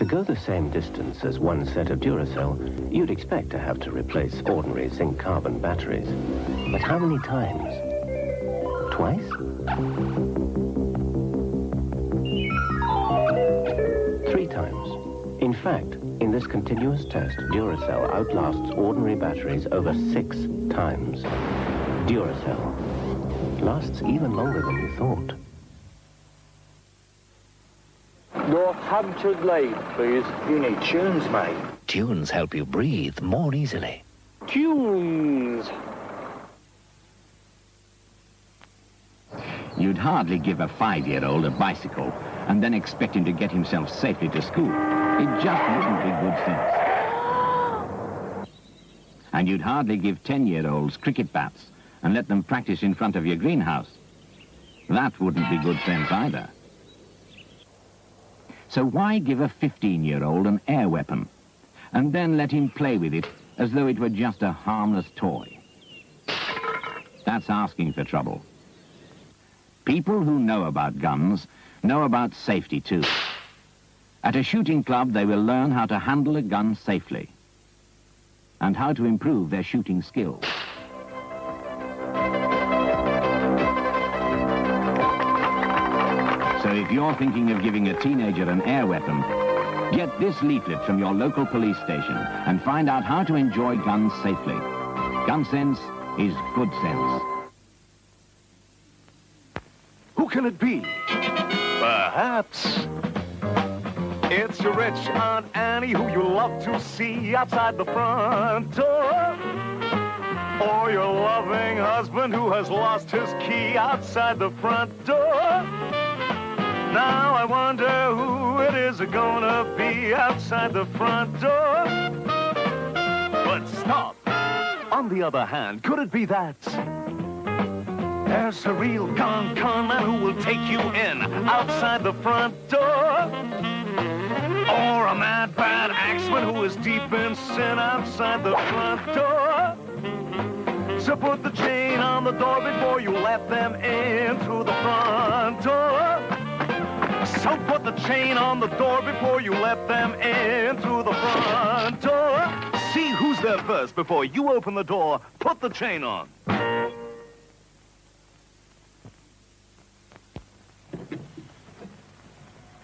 To go the same distance as one set of Duracell, you'd expect to have to replace ordinary zinc-carbon batteries. But how many times? Twice? Three times. In fact, in this continuous test, Duracell outlasts ordinary batteries over six times. Duracell lasts even longer than you thought. Northampton Lane, please. You need tunes, mate. Tunes help you breathe more easily. Tunes. You'd hardly give a five-year-old a bicycle and then expect him to get himself safely to school. It just wouldn't be good sense. And you'd hardly give 10-year-olds cricket bats and let them practice in front of your greenhouse. That wouldn't be good sense either. So why give a 15-year-old an air weapon and then let him play with it as though it were just a harmless toy? That's asking for trouble. People who know about guns know about safety too. At a shooting club, they will learn how to handle a gun safely and how to improve their shooting skills. If you're thinking of giving a teenager an air weapon, get this leaflet from your local police station and find out how to enjoy guns safely. Gun sense is good sense. Who can it be? Perhaps it's your rich Aunt Annie who you love to see outside the front door. Or your loving husband who has lost his key outside the front door. Now I wonder who it is gonna be outside the front door. But stop. On the other hand, could it be that there's a real con con man who will take you in outside the front door? Or a mad bad axeman who is deep in sin outside the front door? So put the chain on the door before you let them in through the front door. So put the chain on the door before you let them in through the front door. See who's there first before you open the door. Put the chain on.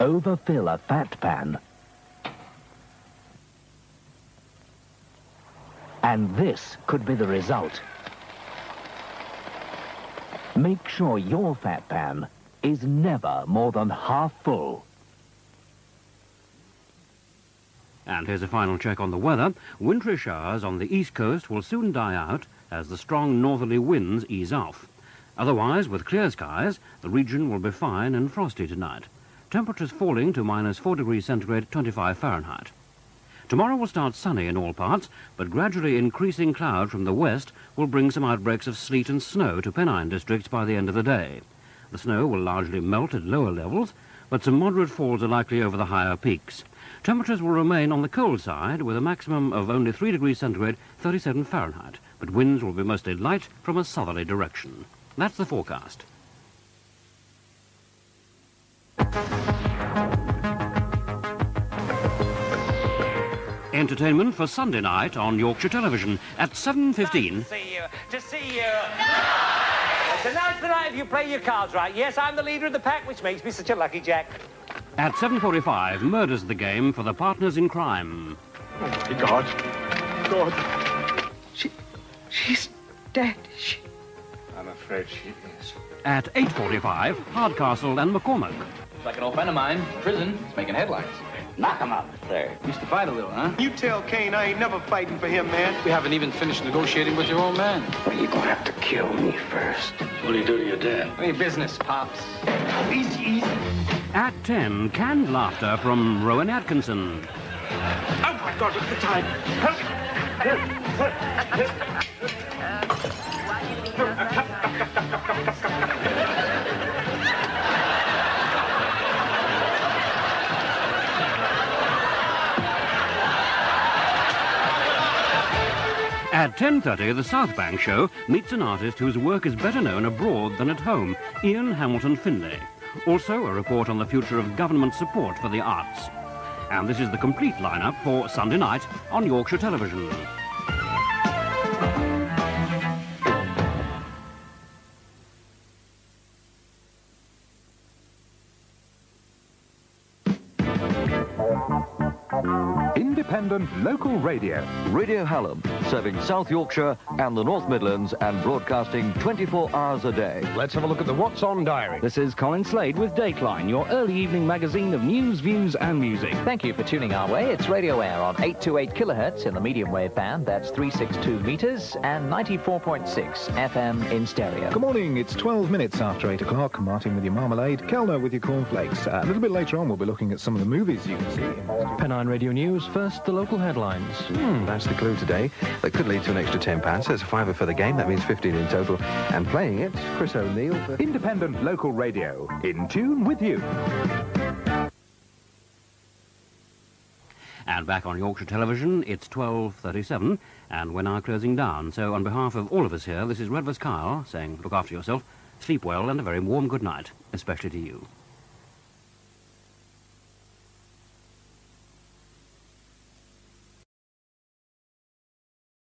Overfill a fat pan. And this could be the result. Make sure your fat pan is never more than half full. And here's a final check on the weather. Wintry showers on the east coast will soon die out as the strong northerly winds ease off. Otherwise, with clear skies, the region will be fine and frosty tonight. Temperatures falling to minus 4 degrees centigrade, 25 Fahrenheit. Tomorrow will start sunny in all parts, but gradually increasing cloud from the west will bring some outbreaks of sleet and snow to Pennine districts by the end of the day. The snow will largely melt at lower levels, but some moderate falls are likely over the higher peaks. Temperatures will remain on the cold side with a maximum of only 3 degrees centigrade, 37 Fahrenheit, but winds will be mostly light from a southerly direction. That's the forecast. Entertainment for Sunday night on Yorkshire Television at 7.15. To see you. To see you. Tonight's the night if you play your cards right. Yes, I'm the leader of the pack, which makes me such a lucky jack. At 7.45, Murder's the Game for the Partners in Crime. Oh, my God. God. She... she's dead, she? I'm afraid she is. At 8.45, Hardcastle and McCormick. Like an old friend of mine, prison, it's making headlines. Knock him out, sir. Used to fight a little, huh? You tell Kane I ain't never fighting for him, man. We haven't even finished negotiating with your old man. Well, you're gonna have to kill me first. What do you do to your dad? Any business, Pops? Easy, easy. At 10, canned laughter from Rowan Atkinson. Oh, my God, look at the time. At 10.30, the South Bank Show meets an artist whose work is better known abroad than at home, Ian Hamilton Finlay. Also, a report on the future of government support for the arts. And this is the complete lineup for Sunday night on Yorkshire Television. Independent local radio. Radio Hallam, serving South Yorkshire and the North Midlands and broadcasting 24 hours a day. Let's have a look at the What's On Diary. This is Colin Slade with Dateline, your early evening magazine of news, views and music. Thank you for tuning our way. It's Radio Aire on 828 kilohertz in the medium wave band. That's 362 meters and 94.6 FM in stereo. Good morning. It's 12 minutes after 8 o'clock. Martin with your marmalade, Kellner with your cornflakes. Uh, a little bit later on, we'll be looking at some of the movies you can see. Pennine Radio News. First, the local headlines. Hmm, that's the clue today. That could lead to an extra £10. There's a fiver for the game. That means 15 in total. And playing it, Chris O'Neill. For... Independent local radio. In tune with you. And back on Yorkshire Television, it's 12.37, and we're now closing down. So on behalf of all of us here, this is Redvers Kyle saying, look after yourself, sleep well, and a very warm good night, especially to you.